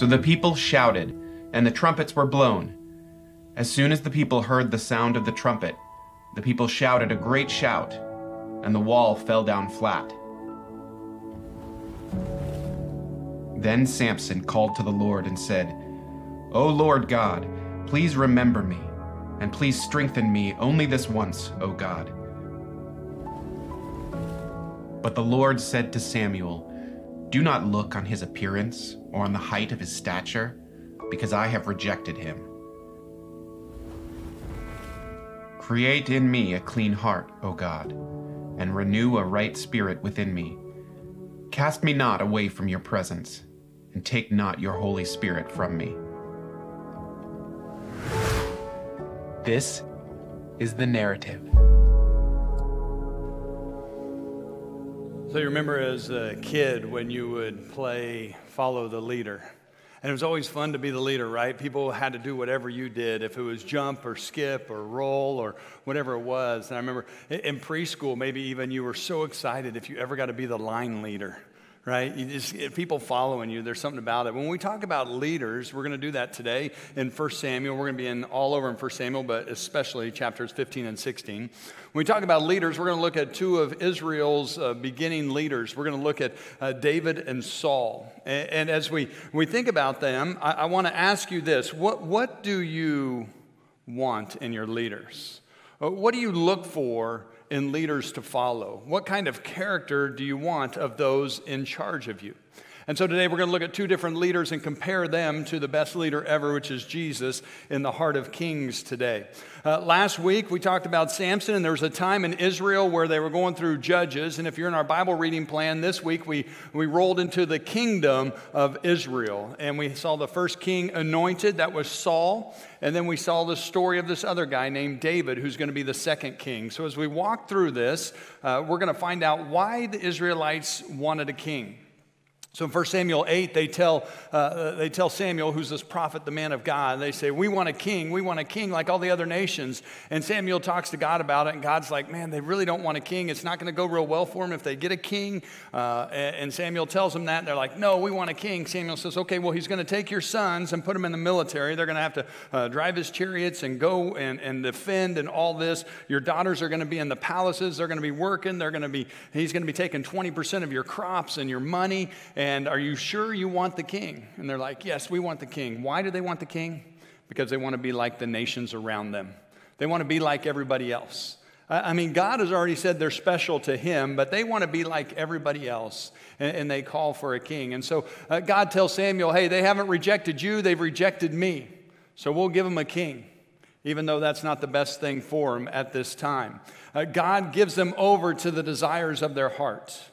So the people shouted, and the trumpets were blown. As soon as the people heard the sound of the trumpet, the people shouted a great shout, and the wall fell down flat. Then Samson called to the Lord and said, O Lord God, please remember me, and please strengthen me only this once, O God. But the Lord said to Samuel, Do not look on his appearance or on the height of his stature, because I have rejected him. Create in me a clean heart, O God, and renew a right spirit within me. Cast me not away from your presence, and take not your Holy Spirit from me. This is the narrative. So you remember as a kid when you would play Follow the Leader. And it was always fun to be the leader, right? People had to do whatever you did, if it was jump or skip or roll or whatever it was. And I remember in preschool, maybe even you were so excited if you ever got to be the line leader right? You just, people following you, there's something about it. When we talk about leaders, we're going to do that today in 1 Samuel. We're going to be in all over in 1 Samuel, but especially chapters 15 and 16. When we talk about leaders, we're going to look at two of Israel's uh, beginning leaders. We're going to look at uh, David and Saul. And, and, as we, we think about them, I, I want to ask you this what, what do you want in your leaders? Uh, what do you look for in leaders to follow? What kind of character do you want of those in charge of you? And so today we're going to look at two different leaders and compare them to the best leader ever, which is Jesus in the heart of kings today. Uh, last week we talked about Samson, and there was a time in Israel where they were going through judges. And if you're in our Bible reading plan this week, we, we rolled into the kingdom of Israel. And we saw the first king anointed, that was Saul. And then we saw the story of this other guy named David, who's going to be the second king. So as we walk through this, uh, we're going to find out why the Israelites wanted a king. So in 1 Samuel 8, they tell, uh, they tell Samuel, who's this prophet, the man of God, they say, We want a king. We want a king like all the other nations. And Samuel talks to God about it, and God's like, Man, they really don't want a king. It's not going to go real well for them if they get a king. Uh, and Samuel tells them that, and they're like, No, we want a king. Samuel says, Okay, well, he's going to take your sons and put them in the military. They're going to have to uh, drive his chariots and go and, and defend and all this. Your daughters are going to be in the palaces. They're going to be working. They're going to be, he's going to be taking 20% of your crops and your money are you sure you want the king? And they're like, Yes, we want the king. Why do they want the king? Because they want to be like the nations around them, they want to be like everybody else. I mean, God has already said they're special to Him, but they want to be like everybody else, and, and they call for a king. And so uh, God tells Samuel, hey, they haven't rejected you, they've rejected me. So we'll give them a king, even though that's not the best thing for them at this time. Uh, God gives them over to the desires of their heart.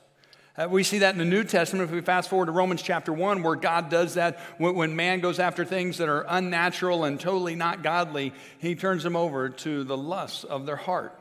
Uh, we see that in the New Testament. If we fast forward to Romans chapter 1, where God does that when, when man goes after things that are unnatural and totally not godly, he turns them over to the lusts of their heart.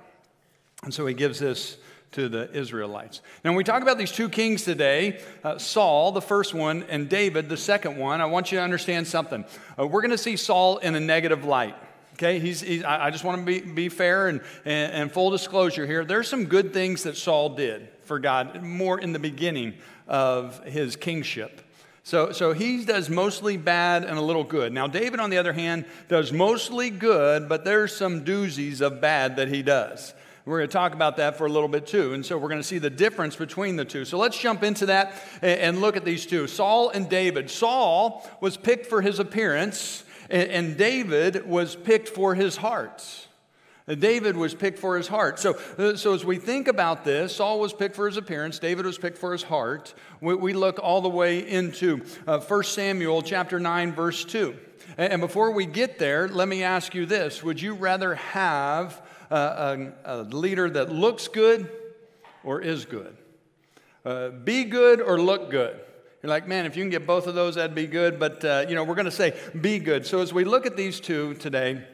And so he gives this to the Israelites. Now, when we talk about these two kings today, uh, Saul, the first one, and David, the second one, I want you to understand something. Uh, we're going to see Saul in a negative light. Okay, he's, he's, I just want to be, be fair and, and, and full disclosure here. There's some good things that Saul did for God, more in the beginning of his kingship. So, so he does mostly bad and a little good. Now, David, on the other hand, does mostly good, but there's some doozies of bad that he does. We're going to talk about that for a little bit too. And so we're going to see the difference between the two. So let's jump into that and look at these two Saul and David. Saul was picked for his appearance, and David was picked for his heart. David was picked for his heart. So, uh, so as we think about this, Saul was picked for his appearance, David was picked for his heart. We, we look all the way into uh, 1 Samuel chapter 9, verse 2. And, and, before we get there, let me ask you this Would you rather have a, a, a leader that looks good or is good? Uh, be good or look good? You're like, man, if you can get both of those, that'd be good. But, uh, you know, we're going to say be good. So as we look at these two today,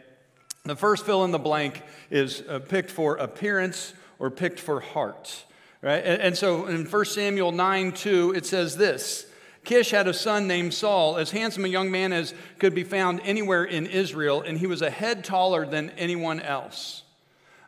the first fill in the blank is uh, picked for appearance or picked for heart. Right? And, and so in 1 Samuel 9 2, it says this Kish had a son named Saul, as handsome a young man as could be found anywhere in Israel, and he was a head taller than anyone else.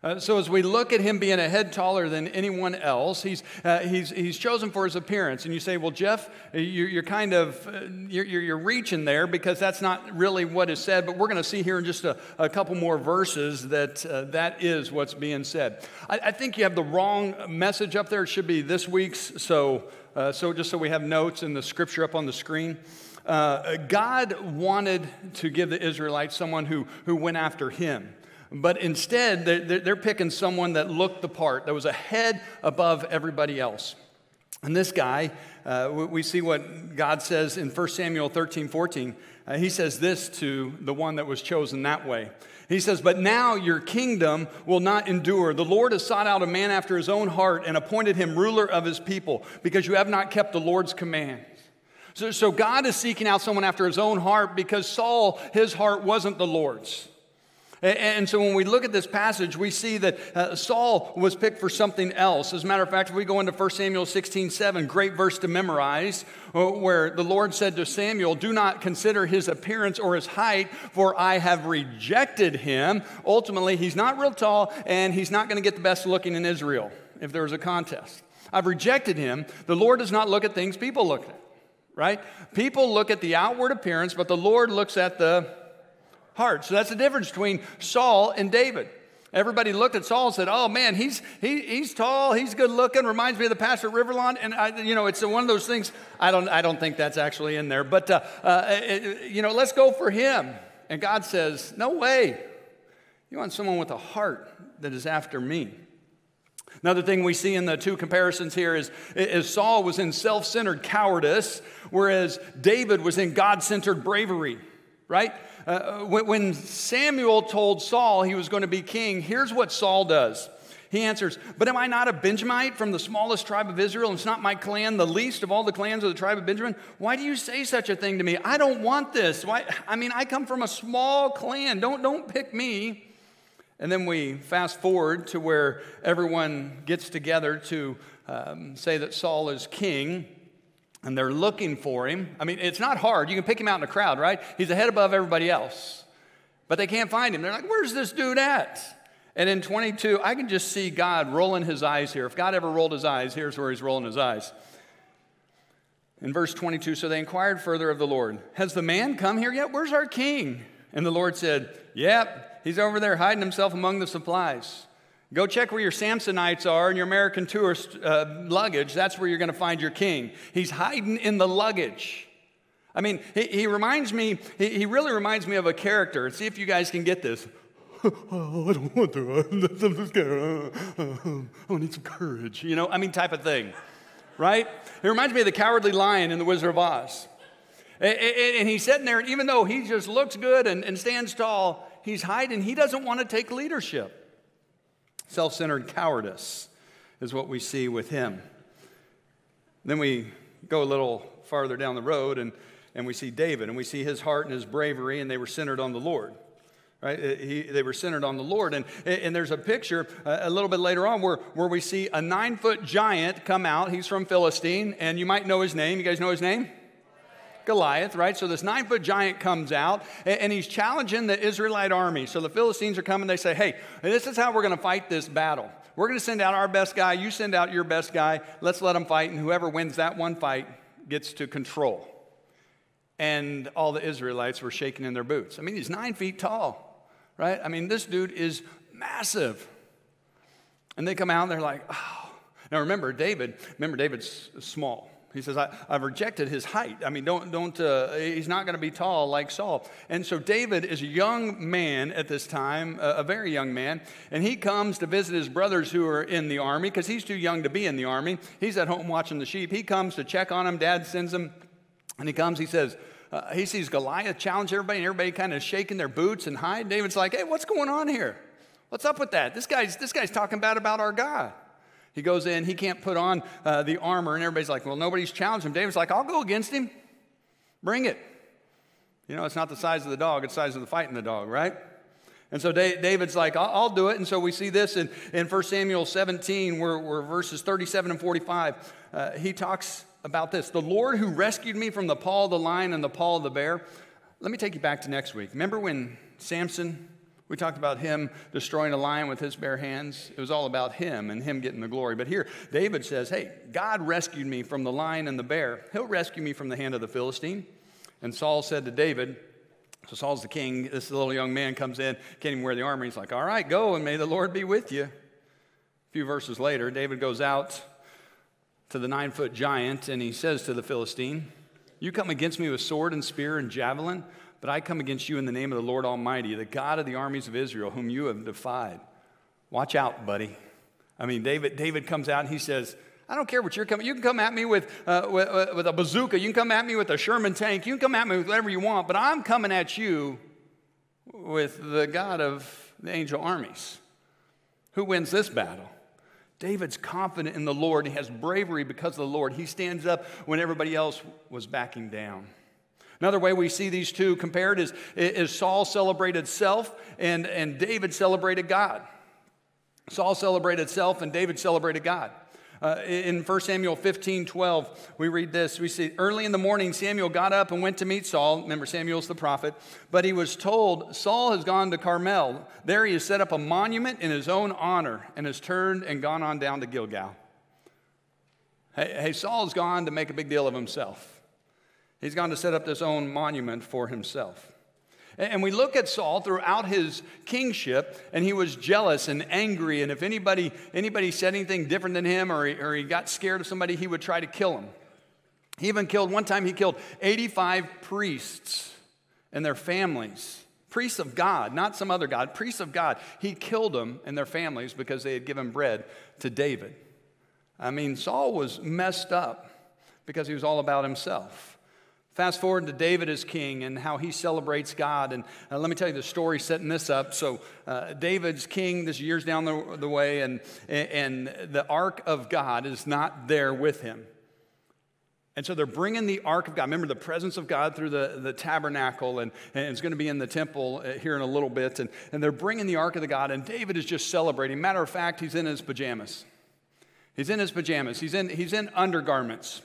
Uh, so as we look at him being a head taller than anyone else, he's, uh, he's, he's chosen for his appearance. And you say, well, Jeff, you're, you're kind of, uh, you're, you're, reaching there because that's not really what is said. But we're going to see here in just a, a couple more verses that uh, that is what's being said. I, I, think you have the wrong message up there. It should be this week's. So, uh, so just so we have notes and the scripture up on the screen. Uh, God wanted to give the Israelites someone who, who went after him. But instead, they're, picking someone that looked the part, that was a head above everybody else. And this guy, uh, we see what God says in 1 Samuel 13 14. Uh, he says this to the one that was chosen that way. He says, But now your kingdom will not endure. The Lord has sought out a man after his own heart and appointed him ruler of his people because you have not kept the Lord's commands. So, so God is seeking out someone after his own heart because Saul, his heart wasn't the Lord's. And so when we look at this passage, we see that uh, Saul was picked for something else. As a matter of fact, if we go into 1 Samuel 16 7, great verse to memorize, uh, where the Lord said to Samuel, Do not consider his appearance or his height, for I have rejected him. Ultimately, he's not real tall, and he's not going to get the best looking in Israel if there was a contest. I've rejected him. The Lord does not look at things people look at, right? People look at the outward appearance, but the Lord looks at the heart. So that's the difference between Saul and David. Everybody looked at Saul and said, "Oh man, he's he, he's tall, he's good looking. Reminds me of the pastor at Riverlawn." And I, you know, it's one of those things. I don't I don't think that's actually in there, but uh, uh, you know, let's go for him. And God says, "No way. You want someone with a heart that is after me." Another thing we see in the two comparisons here is, is Saul was in self-centered cowardice, whereas David was in God-centered bravery. Right? Uh, when Samuel told Saul he was going to be king, here's what Saul does. He answers, But am I not a Benjamite from the smallest tribe of Israel? And it's not my clan, the least of all the clans of the tribe of Benjamin? Why do you say such a thing to me? I don't want this. Why? I mean, I come from a small clan. Don't, don't pick me. And then we fast forward to where everyone gets together to um, say that Saul is king and they're looking for him. I mean, it's not hard. You can pick him out in a crowd, right? He's a head above everybody else. But they can't find him. They're like, where's this dude at? And in 22, I can just see God rolling his eyes here. If God ever rolled his eyes, here's where he's rolling his eyes. In verse 22, so they inquired further of the Lord, Has the man come here yet? Where's our king? And the Lord said, Yep, he's over there hiding himself among the supplies. Go check where your Samsonites are and your American Tourister uh, luggage. That's where you're going to find your king. He's hiding in the luggage. I mean, he, he reminds me, he, he, really reminds me of a character. See if you guys can get this. oh, I don't want to. I'm just scared. I need some courage. You know, I mean, type of thing, right? It reminds me of the cowardly lion in The Wizard of Oz. And he's sitting there, and even though he just looks good and, and stands tall, he's hiding. He doesn't want to take leadership. Self centered cowardice is what we see with him. Then we go a little farther down the road and, and we see David and we see his heart and his bravery, and they were centered on the Lord. Right? Uh, he, they were centered on the Lord. And, and there's a picture uh, a little bit later on where, where we see a nine foot giant come out. He's from Philistine, and you might know his name. You guys know his name? Goliath, right? So this nine foot giant comes out and he's challenging the Israelite army. So the Philistines are coming, they say, hey, this is how we're going to fight this battle. We're going to send out our best guy, you send out your best guy, let's let them fight, and whoever wins that one fight gets to control. And all the Israelites were shaking in their boots. I mean, he's nine feet tall, right? I mean, this dude is massive. And they come out and they're like, oh. Now remember, David, remember, David's small. He says, I, have rejected his height. I mean, don't, don't, uh, he's not going to be tall like Saul. And so David is a young man at this time, a, a very young man, and he comes to visit his brothers who are in the army because he's too young to be in the army. He's at home watching the sheep. He comes to check on him. Dad sends him, and he comes, he says, uh, he sees Goliath challenge everybody, and everybody kind of shaking their boots and hide. David's like, hey, what's going on here? What's up with that? This guy's, this guy's talking bad about our God. He goes in, he can't put on uh, the armor, and everybody's like, well, nobody's challenged him. David's like, I'll go against him. Bring it. You know, it's not the size of the dog, it's the size of the fight in the dog, right? And so David's like, I'll, do it. And so we see this in, in 1 Samuel 17, where, where verses 37 and 45, uh, he talks about this. The Lord who rescued me from the paw of the lion and the paw of the bear. Let me take you back to next week. Remember when Samson We talked about him destroying a lion with his bare hands. It was all about him and him getting the glory. But here, David says, Hey, God rescued me from the lion and the bear. He'll rescue me from the hand of the Philistine. And Saul said to David, So Saul's the king. This little young man comes in, can't even wear the armor. He's like, All right, go, and may the Lord be with you. A few verses later, David goes out to the nine foot giant and he says to the Philistine, You come against me with sword and spear and javelin but I come against you in the name of the Lord Almighty, the God of the armies of Israel, whom you have defied. Watch out, buddy. I mean, David, David comes out and he says, I don't care what you're coming. You can come at me with, uh, with, uh, with, a bazooka. You can come at me with a Sherman tank. You can come at me with whatever you want, but I'm coming at you with the God of the angel armies. Who wins this battle? David's confident in the Lord. He has bravery because of the Lord. He stands up when everybody else was backing down. Another way we see these two compared is, is Saul celebrated self and, and David celebrated God. Saul celebrated self and David celebrated God. Uh, in 1 Samuel 15 12, we read this. We see, early in the morning, Samuel got up and went to meet Saul. Remember, Samuel's the prophet. But he was told, Saul has gone to Carmel. There he has set up a monument in his own honor and has turned and gone on down to Gilgal. Hey, hey Saul's gone to make a big deal of himself. He's gone to set up this own monument for himself. And we look at Saul throughout his kingship, and he was jealous and angry. And if anybody, anybody said anything different than him or he, or he got scared of somebody, he would try to kill him. He even killed, one time, he killed 85 priests and their families. Priests of God, not some other God, priests of God. He killed them and their families because they had given bread to David. I mean, Saul was messed up because he was all about himself. Fast forward to David as king and how he celebrates God. And uh, let me tell you the story setting this up. So, uh, David's king, this year's down the, the way, and, and the ark of God is not there with him. And so they're bringing the ark of God. Remember the presence of God through the, the tabernacle, and, and it's going to be in the temple uh, here in a little bit. And, and they're bringing the ark of the God, and David is just celebrating. Matter of fact, he's in his pajamas. He's in his pajamas, he's in, he's in undergarments.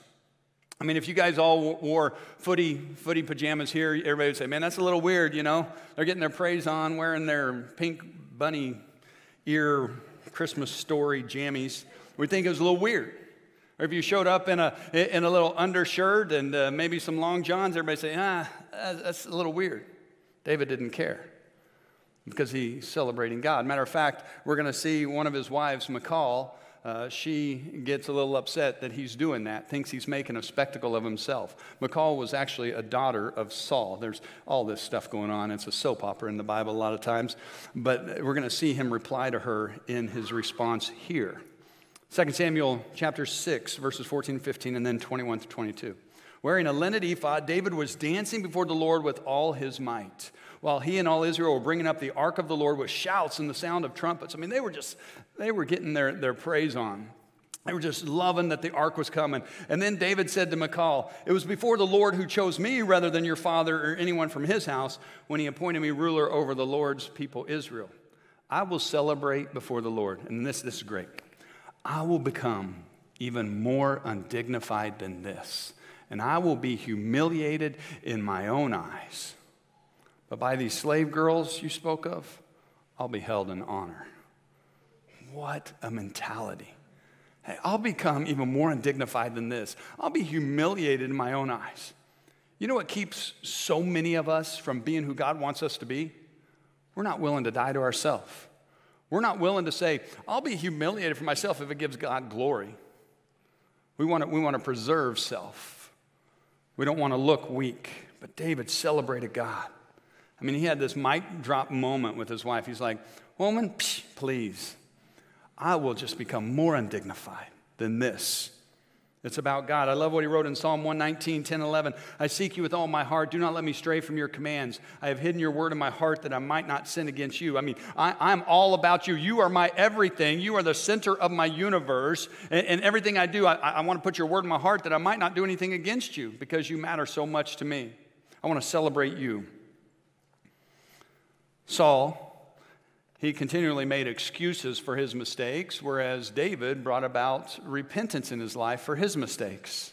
I mean, if you guys all wore footy, footy pajamas here, everybody would say, man, that's a little weird, you know? They're getting their praise on, wearing their pink bunny ear Christmas story jammies. We think it was a little weird. Or if you showed up in a, in a little undershirt and uh, maybe some long johns, everybody say, ah, that's a little weird. David didn't care because he's celebrating God. Matter of fact, we're going to see one of his wives, Michal, uh, she gets a little upset that he's doing that, thinks he's making a spectacle of himself. Michal was actually a daughter of Saul. There's all this stuff going on. It's a soap opera in the Bible a lot of times. But we're going to see him reply to her in his response here. 2 Samuel chapter 6, verses 14 and 15, and then 21 to 22. Wearing a linen ephod, David was dancing before the Lord with all his might while he and all Israel were bringing up the ark of the Lord with shouts and the sound of trumpets. I mean, they were just, they were getting their, their praise on. They were just loving that the ark was coming. And then David said to Michal, It was before the Lord who chose me rather than your father or anyone from his house when he appointed me ruler over the Lord's people Israel. I will celebrate before the Lord. And this, this is great. I will become even more undignified than this, and I will be humiliated in my own eyes. But by these slave girls you spoke of, I'll be held in honor. What a mentality. Hey, I'll become even more undignified than this. I'll be humiliated in my own eyes. You know what keeps so many of us from being who God wants us to be? We're not willing to die to ourselves. We're not willing to say, I'll be humiliated for myself if it gives God glory. We want to, we want to preserve self. We don't want to look weak. But David celebrated God. I mean, he had this mic drop moment with his wife. He's like, Woman, please, I will just become more undignified than this. It's about God. I love what he wrote in Psalm 119, 10, 11. I seek you with all my heart. Do not let me stray from your commands. I have hidden your word in my heart that I might not sin against you. I mean, I, am all about you. You are my everything. You are the center of my universe. And, and everything I do, I, I want to put your word in my heart that I might not do anything against you because you matter so much to me. I want to celebrate you. Saul, he continually made excuses for his mistakes, whereas David brought about repentance in his life for his mistakes.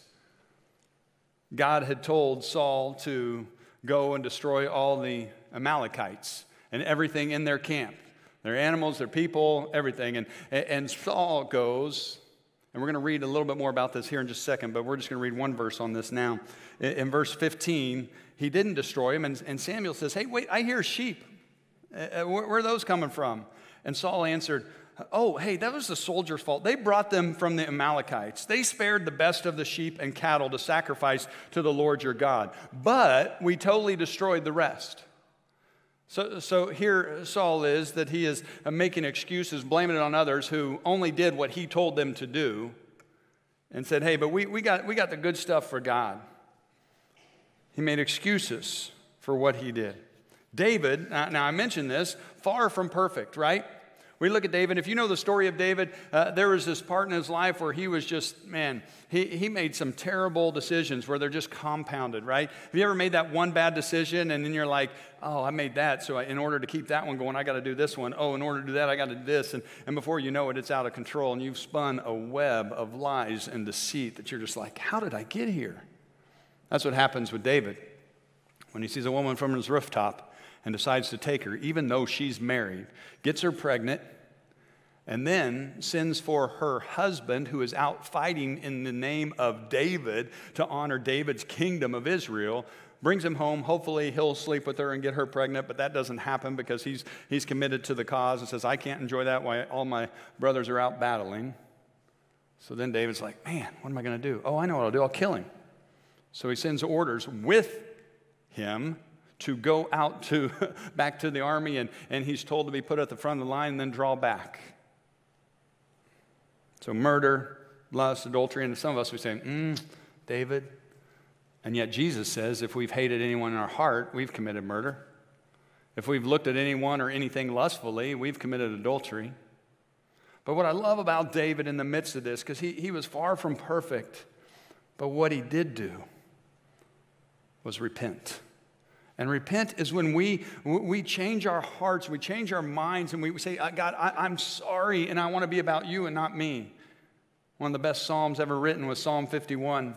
God had told Saul to go and destroy all the Amalekites. and everything in their camp their animals, their people, everything. And, and Saul goes, and we're going to read a little bit more about this here in just a second, but we're just going to read one verse on this now. In, in verse 15, he didn't destroy him, and, and Samuel says, Hey, wait, I hear sheep. Uh, uh, where, where are those coming from? And Saul answered, Oh, hey, that was the soldiers' fault. They brought them from the Amalekites. They spared the best of the sheep and cattle to sacrifice to the Lord your God. But we totally destroyed the rest. So, so here Saul is that he is making excuses, blaming it on others who only did what he told them to do, and said, Hey, but we, we, got, we got the good stuff for God. He made excuses for what he did. David, now, I mentioned this, far from perfect, right? We look at David. If you know the story of David, uh, there was this part in his life where he was just, man, he, he made some terrible decisions where they're just compounded, right? Have you ever made that one bad decision and then you're like, oh, I made that, so I, in order to keep that one going, I got to do this one. Oh, in order to do that, I got to do this. And, and before you know it, it's out of control and you've spun a web of lies and deceit that you're just like, how did I get here? That's what happens with David when he sees a woman from his rooftop and decides to take her, even though she's married, gets her pregnant, and then sends for her husband, who is out fighting in the name of David to honor David's kingdom of Israel. Brings him home. Hopefully, he'll sleep with her and get her pregnant, but that doesn't happen because he's, he's committed to the cause and says, I can't enjoy that while all my brothers are out battling. So then David's like, Man, what am I going to do? Oh, I know what I'll do. I'll kill him. So he sends orders with him to go out to back to the army and, and he's told to be put at the front of the line and then draw back. So murder, lust, adultery, and some of us we say, mm, David. And yet Jesus says if we've hated anyone in our heart, we've committed murder. If we've looked at anyone or anything lustfully, we've committed adultery. But what I love about David in the midst of this, because he, he was far from perfect, but what he did do was repent. And repent is when we, we change our hearts, we change our minds, and we say, uh, God, I, am sorry, and I want to be about you and not me. One of the best Psalms ever written was Psalm 51.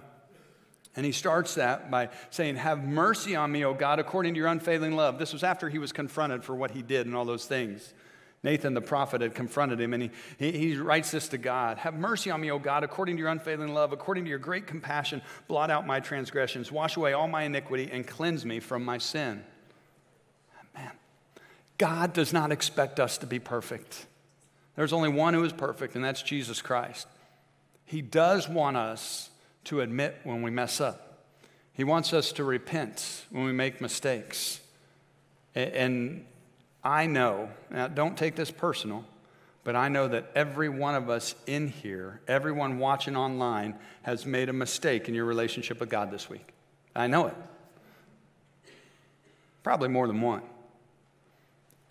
And he starts that by saying, Have mercy on me, O God, according to your unfailing love. This was after he was confronted for what he did and all those things. Nathan the prophet had confronted him, and he, he, he, writes this to God Have mercy on me, O God, according to your unfailing love, according to your great compassion, blot out my transgressions, wash away all my iniquity, and cleanse me from my sin. Man, God does not expect us to be perfect. There's only one who is perfect, and that's Jesus Christ. He does want us to admit when we mess up, He wants us to repent when we make mistakes. And I know, now don't take this personal, but I know that every one of us in here, everyone watching online, has made a mistake in your relationship with God this week. I know it. Probably more than one.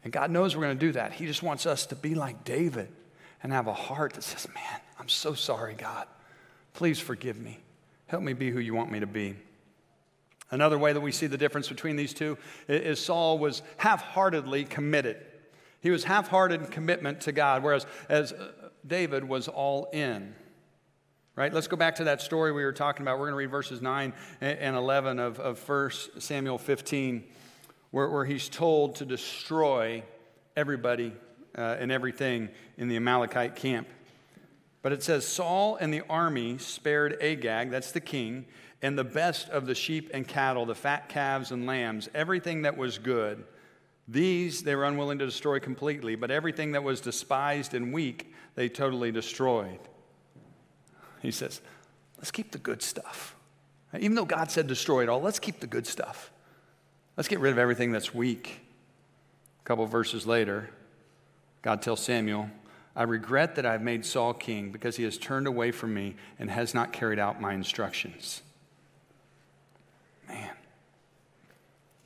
And God knows we're going to do that. He just wants us to be like David and have a heart that says, Man, I'm so sorry, God. Please forgive me. Help me be who you want me to be. Another way that we see the difference between these two is Saul was half heartedly committed. He was half hearted commitment to God, whereas as uh, David was all in. Right? Let's go back to that story we were talking about. We're going to read verses 9 and 11 of, of 1 Samuel 15, where, where he's told to destroy everybody uh, and everything in the Amalekite camp. But it says Saul and the army spared Agag, that's the king, and the best of the sheep and cattle, the fat calves and lambs, everything that was good. These they were unwilling to destroy completely, but everything that was despised and weak, they totally destroyed. He says, let's keep the good stuff. Even though God said destroy it all, let's keep the good stuff. Let's get rid of everything that's weak. A couple verses later, God tells Samuel, I regret that I've made Saul king because he has turned away from me and has not carried out my instructions. Man.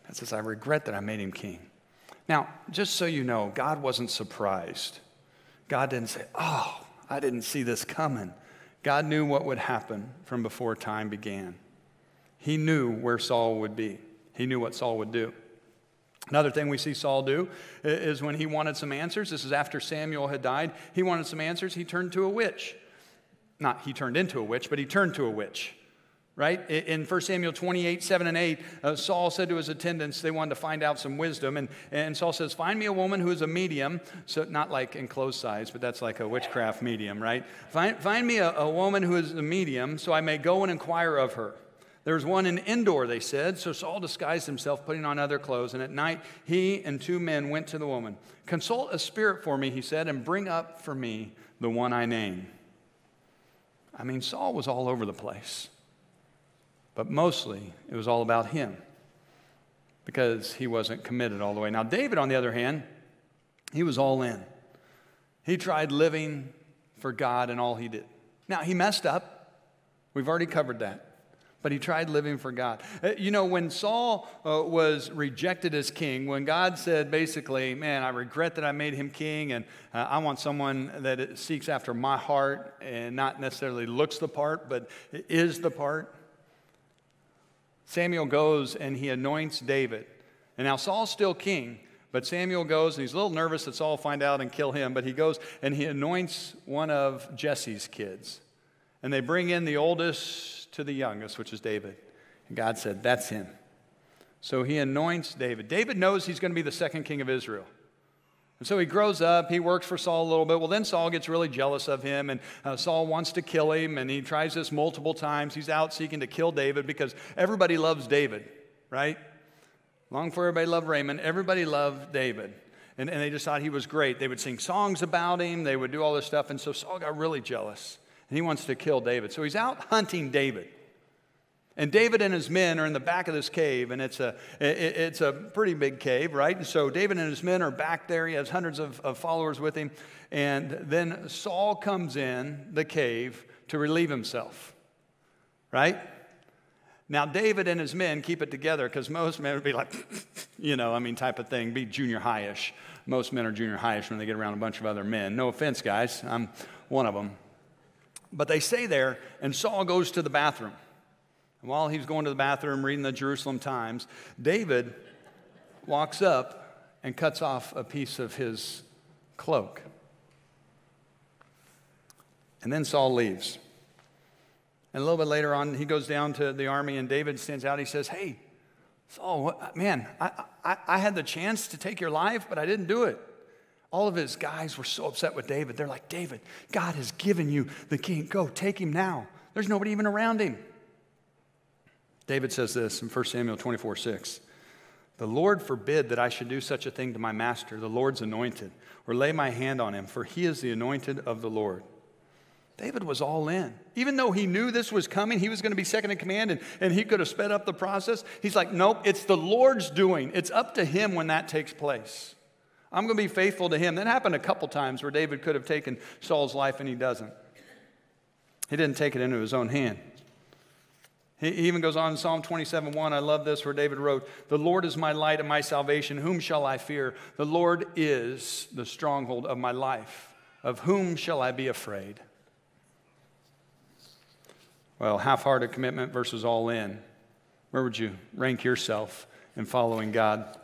That says, I regret that I made him king. Now, just so you know, God wasn't surprised. God didn't say, Oh, I didn't see this coming. God knew what would happen from before time began. He knew where Saul would be, he knew what Saul would do. Another thing we see Saul do is when he wanted some answers, this is after Samuel had died, he wanted some answers, he turned to a witch. Not he turned into a witch, but he turned to a witch. Right? In 1 Samuel 28, 7 and 8, uh, Saul said to his attendants, they wanted to find out some wisdom. And, and Saul says, Find me a woman who is a medium. So, not like enclosed size, but that's like a witchcraft medium, right? Find, find me a, a woman who is a medium so I may go and inquire of her. There's one in Endor, they said. So Saul disguised himself, putting on other clothes. And at night, he and two men went to the woman. Consult a spirit for me, he said, and bring up for me the one I name. I mean, Saul was all over the place. But mostly, it was all about him because he wasn't committed all the way. Now, David, on the other hand, he was all in. He tried living for God and all he did. Now, he messed up. We've already covered that. But he tried living for God. Uh, you know, when Saul uh, was rejected as king, when God said basically, Man, I regret that I made him king, and uh, I want someone that seeks after my heart and not necessarily looks the part, but is the part. Samuel goes and he anoints David. And now Saul's still king, but Samuel goes and he's a little nervous that Saul will find out and kill him, but he goes and he anoints one of Jesse's kids. And they bring in the oldest to the youngest, which is David. And God said, That's him. So he anoints David. David knows he's going to be the second king of Israel. And so he grows up, he works for Saul a little bit. Well, then Saul gets really jealous of him, and uh, Saul wants to kill him, and he tries this multiple times. He's out seeking to kill David because everybody loves David, right? Long before everybody loved Raymond, everybody loved David. And, and they just thought he was great. They would sing songs about him, they would do all this stuff. And so Saul got really jealous, and he wants to kill David. So he's out hunting David. And David and his men are in the back of this cave, and it's a, it's a pretty big cave, right? And so David and his men are back there. He has hundreds of, of followers with him. And then Saul comes in the cave to relieve himself, right? Now, David and his men keep it together because most men would be like, you know, I mean, type of thing, be junior highish. Most men are junior highish when they get around a bunch of other men. No offense, guys, I'm one of them. But they stay there, and Saul goes to the bathroom. And while he's going to the bathroom reading the Jerusalem Times, David walks up and cuts off a piece of his cloak. And then Saul leaves. And a little bit later on, he goes down to the army, and David stands out. He says, Hey, Saul, what, uh, man, I, I, I had the chance to take your life, but I didn't do it. All of his guys were so upset with David. They're like, David, God has given you the king. Go, take him now. There's nobody even around him. David says this in 1 Samuel 24 6. The Lord forbid that I should do such a thing to my master, the Lord's anointed, or lay my hand on him, for he is the anointed of the Lord. David was all in. Even though he knew this was coming, he was going to be second in command and, and he could have sped up the process. He's like, nope, it's the Lord's doing. It's up to him when that takes place. I'm going to be faithful to him. That happened a couple times where David could have taken Saul's life and he doesn't. He didn't take it into his own hand. He even goes on in Psalm 27 1. I love this, where David wrote, The Lord is my light and my salvation. Whom shall I fear? The Lord is the stronghold of my life. Of whom shall I be afraid? Well, half hearted commitment versus all in. Where would you rank yourself in following God?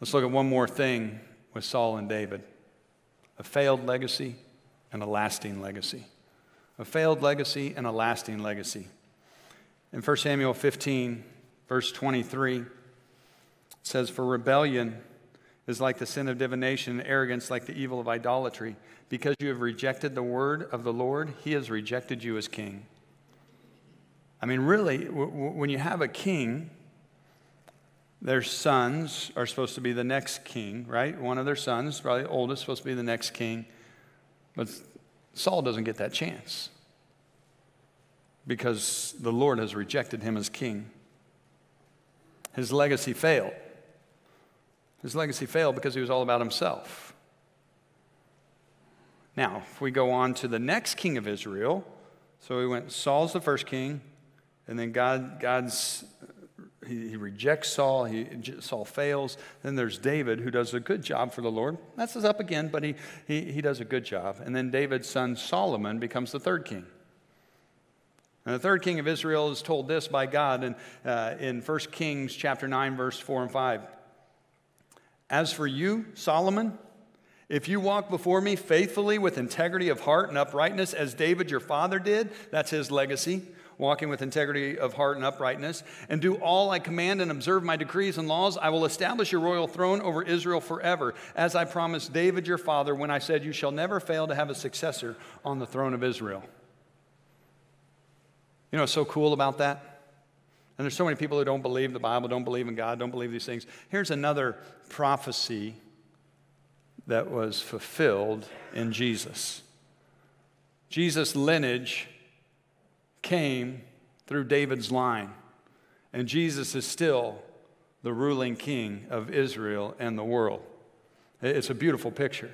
Let's look at one more thing with Saul and David a failed legacy and a lasting legacy a failed legacy and a lasting legacy. In 1 Samuel 15, verse 23, it says, For rebellion is like the sin of divination, and arrogance like the evil of idolatry. Because you have rejected the word of the Lord, he has rejected you as king. I mean, really, w- w- when you have a king, their sons are supposed to be the next king, right? One of their sons, probably the oldest, supposed to be the next king. But Saul doesn't get that chance because the Lord has rejected him as king. His legacy failed. His legacy failed because he was all about himself. Now, if we go on to the next king of Israel, so we went Saul's the first king, and then God, God's he, he, rejects Saul. He, Saul fails. Then there's David, who does a good job for the Lord. Messes up again, but he, he, he does a good job. And then David's son Solomon becomes the third king. And the third king of Israel is told this by God in, uh, in 1 Kings chapter 9, verse 4 and 5. As for you, Solomon, If you walk before me faithfully with integrity of heart and uprightness, as David your father did, that's his legacy, walking with integrity of heart and uprightness, and do all I command and observe my decrees and laws, I will establish your royal throne over Israel forever, as I promised David your father when I said, You shall never fail to have a successor on the throne of Israel. You know what's so cool about that? And there's so many people who don't believe the Bible, don't believe in God, don't believe these things. Here's another prophecy that was fulfilled in Jesus. Jesus' lineage came through David's line, and Jesus is still the ruling king of Israel and the world. It's a beautiful picture.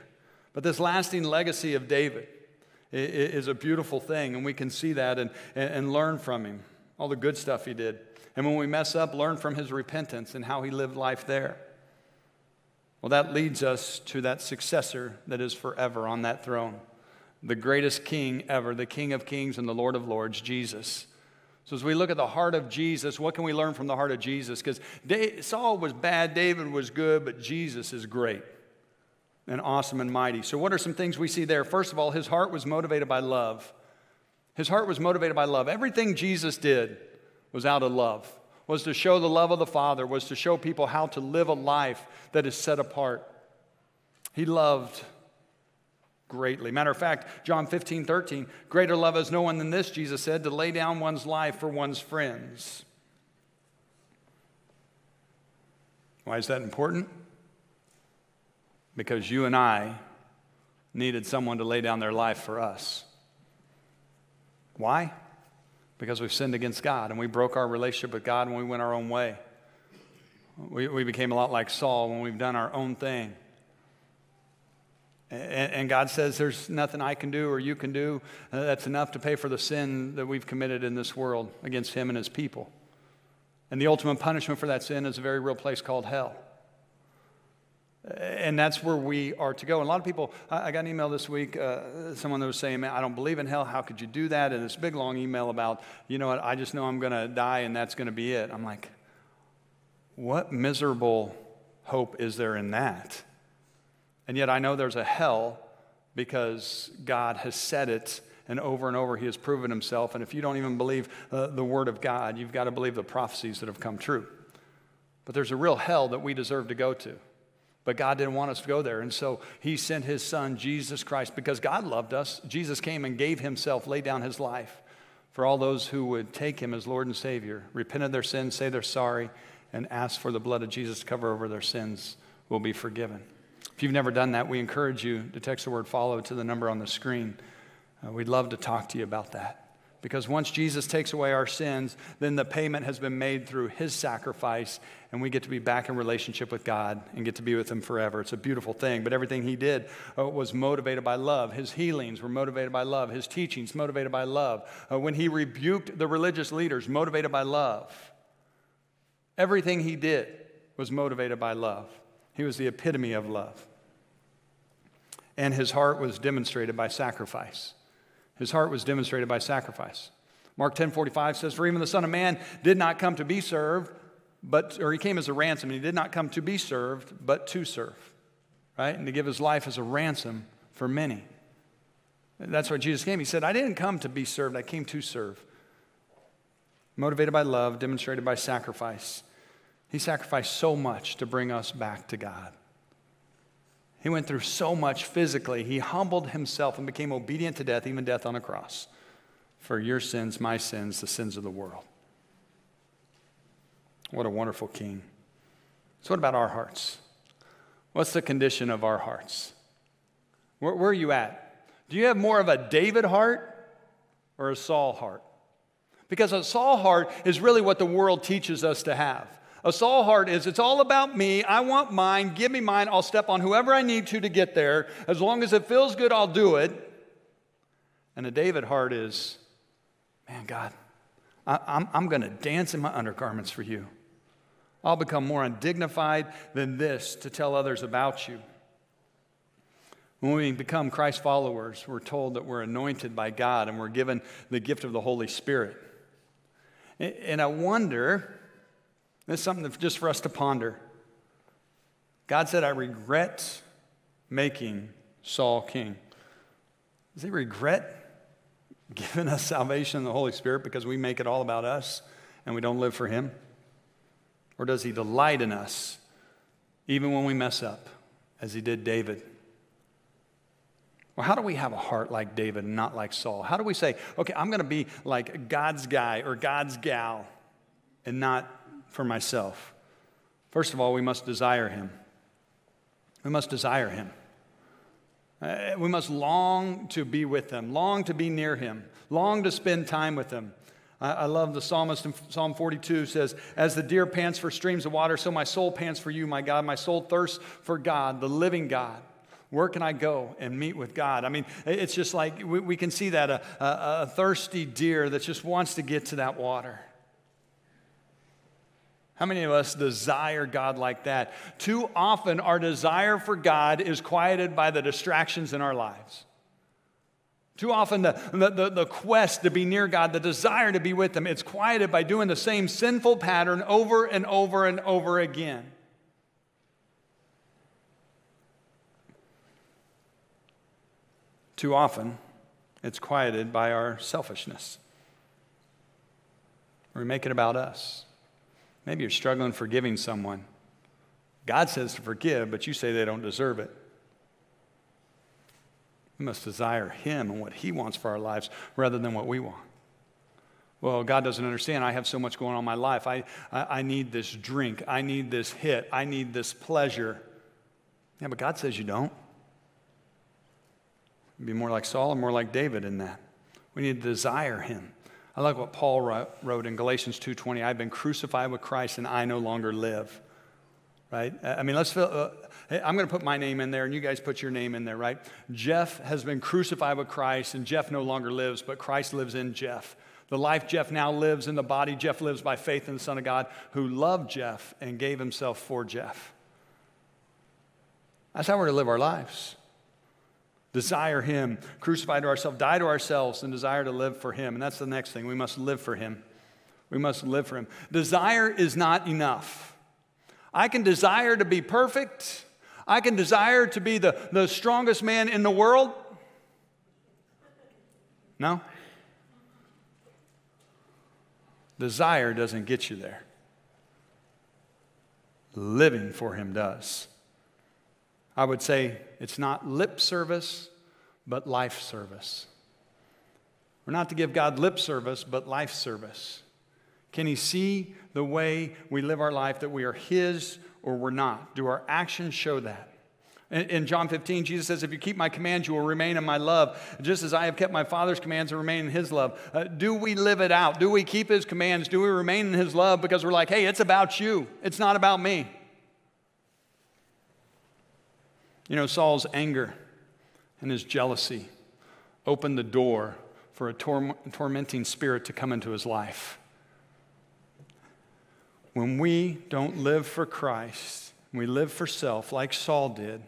But this lasting legacy of David is a beautiful thing, and we can see that and, and learn from him, all the good stuff he did. And when we mess up, learn from his repentance and how he lived life there. Well, that leads us to that successor that is forever on that throne, the greatest king ever, the King of kings and the Lord of lords, Jesus. So, as we look at the heart of Jesus, what can we learn from the heart of Jesus? Because Saul was bad, David was good, but Jesus is great and awesome and mighty. So, what are some things we see there? First of all, his heart was motivated by love. His heart was motivated by love. Everything Jesus did was out of love was to show the love of the Father, was to show people how to live a life that is set apart. He loved greatly. Matter of fact, John 15, 13, greater love has no one than this, Jesus said, to lay down one's life for one's friends. Why is that important? Because you and I needed someone to lay down their life for us. Why? because we've sinned against God and we broke our relationship with God when we went our own way. We, we became a lot like Saul when we've done our own thing. And, God says there's nothing I can do or you can do uh, that's enough to pay for the sin that we've committed in this world against Him and His people. And the ultimate punishment for that sin is a very real place called hell. And that's where we are to go. And a lot of people, I got an email this week, uh, someone that was saying, Man, I don't believe in hell. How could you do that? And this big long email about, you know what, I just know I'm going to die and that's going to be it. I'm like, what miserable hope is there in that? And yet I know there's a hell because God has said it and over and over he has proven himself. And if you don't even believe uh, the word of God, you've got to believe the prophecies that have come true. But there's a real hell that we deserve to go to. But God didn't want us to go there. And so he sent his son, Jesus Christ, because God loved us. Jesus came and gave himself, laid down his life for all those who would take him as Lord and Savior, repent of their sins, say they're sorry, and ask for the blood of Jesus to cover over their sins, will be forgiven. If you've never done that, we encourage you to text the word follow to the number on the screen. Uh, we'd love to talk to you about that. Because once Jesus takes away our sins, then the payment has been made through his sacrifice, and we get to be back in relationship with God and get to be with him forever. It's a beautiful thing. But everything he did uh, was motivated by love. His healings were motivated by love, his teachings motivated by love. Uh, when he rebuked the religious leaders, motivated by love. Everything he did was motivated by love. He was the epitome of love. And his heart was demonstrated by sacrifice. His heart was demonstrated by sacrifice. Mark 10:45 says, "For even the Son of Man did not come to be served, but or he came as a ransom, and he did not come to be served, but to serve." Right? And to give his life as a ransom for many. That's why Jesus came. He said, I didn't come to be served, I came to serve. Motivated by love, demonstrated by sacrifice. He sacrificed so much to bring us back to God. He went through so much physically. He humbled himself and became obedient to death, even death on a cross, for your sins, my sins, the sins of the world. What a wonderful king. So, what about our hearts? What's the condition of our hearts? Where, where, are you at? Do you have more of a David heart or a Saul heart? Because a Saul heart is really what the world teaches us to have. A Saul heart is it's all about me. I want mine. Give me mine. I'll step on whoever I need to to get there. As long as it feels good, I'll do it. And a David heart is, man, God, I, I'm, I'm going to dance in my undergarments for you. I'll become more undignified than this to tell others about you. When we become Christ followers, we're told that we're anointed by God and we're given the gift of the Holy Spirit. And I wonder this is something just for us to ponder. God said, I regret making Saul king. Does he regret giving us salvation in the Holy Spirit because we make it all about us and we don't live for him? Or does he delight in us even when we mess up, as he did David? Well, how do we have a heart like David and not like Saul? How do we say, okay, I'm going to be like God's guy or God's gal and not for myself? First of all, we must desire him. We must desire him. Uh, we must long to be with him, long to be near him, long to spend time with him. I, I love the psalmist in Psalm 42 says, As the deer pants for streams of water, so my soul pants for you, my God. My soul thirsts for God, the living God. Where can I go and meet with God? I mean, it's just like we, we can see that a, a, a thirsty deer that just wants to get to that water. How many of us desire God like that? Too often, our desire for God is quieted by the distractions in our lives. Too often, the, the, the, quest to be near God, the desire to be with Him, it's quieted by doing the same sinful pattern over and over and over again. Too often, it's quieted by our selfishness. We make it about us. Maybe you're struggling forgiving someone. God says to forgive, but you say they don't deserve it. We must desire Him and what He wants for our lives rather than what we want. Well, God doesn't understand. I have so much going on in my life. I, I, I need this drink. I need this hit. I need this pleasure. Yeah, but God says you don't. Be more like Saul and more like David in that. We need to desire Him. I like what Paul wrote in Galatians 2:20. I've been crucified with Christ and I no longer live. Right? I mean, let's feel. Uh, I'm going to put my name in there, and you guys put your name in there, right? Jeff has been crucified with Christ, and Jeff no longer lives, but Christ lives in Jeff. The life Jeff now lives in the body, Jeff lives by faith in the Son of God who loved Jeff and gave himself for Jeff. That's how we're to live our lives desire Him, crucify to ourselves, die to ourselves, and desire to live for Him. And that's the next thing. We must live for Him. We must live for Him. Desire is not enough. I can desire to be perfect, I can desire to be the, the strongest man in the world. No? Desire doesn't get you there. Living for Him does. I would say it's not lip service, but life service. We're not to give God lip service, but life service. Can He see the way we live our life that we are His or we're not? Do our actions show that? In John 15, Jesus says, If you keep my commands, you will remain in my love, just as I have kept my Father's commands and remain in his love. Uh, do we live it out? Do we keep his commands? Do we remain in his love because we're like, hey, it's about you, it's not about me? You know, Saul's anger and his jealousy opened the door for a tor- tormenting spirit to come into his life. When we don't live for Christ, we live for self like Saul did,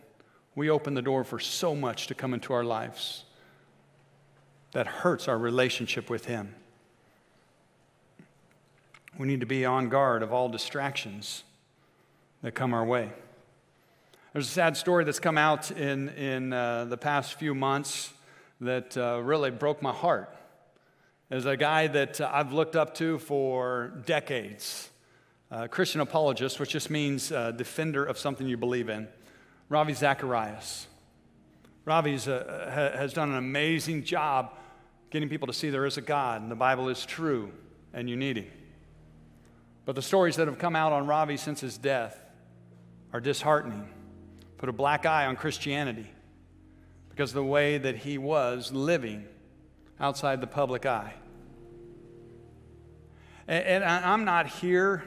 we open the door for so much to come into our lives that hurts our relationship with Him. We need to be on guard of all distractions that come our way. There's a sad story that's come out in, in uh, the past few months that uh, really broke my heart. As a guy that uh, I've looked up to for decades, a Christian apologist, which just means uh, defender of something you believe in, Ravi Zacharias. Ravi uh, has done an amazing job getting people to see there is a God and the Bible is true and you need Him. But the stories that have come out on Ravi since his death are disheartening put a black eye on Christianity because of the way that he was living outside the public eye. And, I'm not here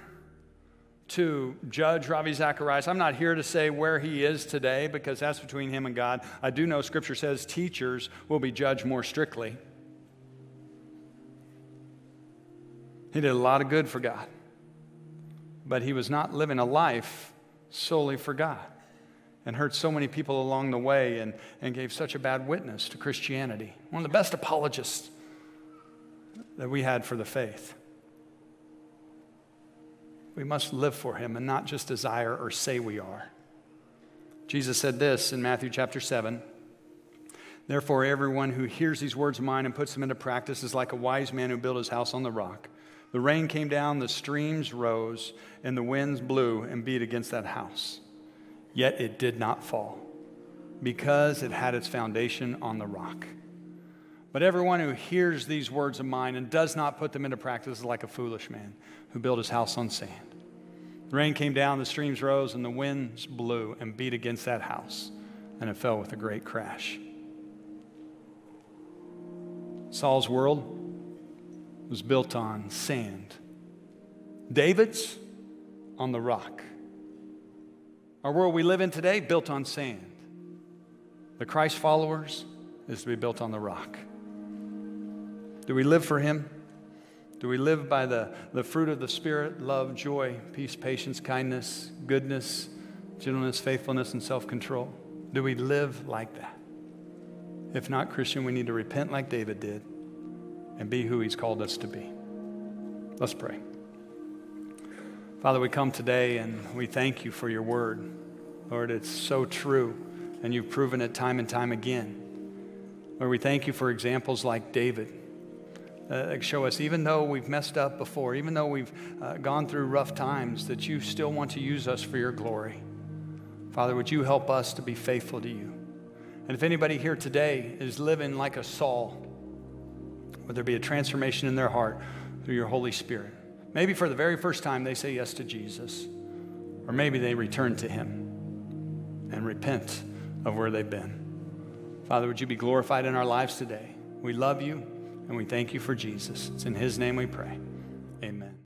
to judge Ravi Zacharias. I'm not here to say where he is today because that's between him and God. I do know Scripture says teachers will be judged more strictly. He did a lot of good for God, but he was not living a life solely for God and hurt so many people along the way and, and gave such a bad witness to Christianity. One of the best apologists that we had for the faith. We must live for him and not just desire or say we are. Jesus said this in Matthew chapter 7. Therefore, everyone who hears these words of mine and puts them into practice is like a wise man who built his house on the rock. The rain came down, the streams rose, and the winds blew and beat against that house. Yet it did not fall, because it had its foundation on the rock. But everyone who hears these words of mine and does not put them into practice is like a foolish man who built his house on sand. The rain came down, the streams rose, and the winds blew and beat against that house, and it fell with a great crash. Saul's world was built on sand, David's on the rock. Our world we live in today, built on sand. The Christ followers is to be built on the rock. Do we live for Him? Do we live by the, the fruit of the Spirit love, joy, peace, patience, kindness, goodness, gentleness, faithfulness, and self control? Do we live like that? If not, Christian, we need to repent like David did and be who He's called us to be. Let's pray. Father, we come today and we thank you for your word. Lord, it's so true, and you've proven it time and time again. Lord, we thank you for examples like David that show us, even though we've messed up before, even though we've uh, gone through rough times, that you still want to use us for your glory. Father, would you help us to be faithful to you? And if anybody here today is living like a Saul, would there be a transformation in their heart through your Holy Spirit? Maybe for the very first time they say yes to Jesus, or maybe they return to Him and repent of where they've been. Father, would you be glorified in our lives today? We love you and we thank you for Jesus. It's in His name we pray.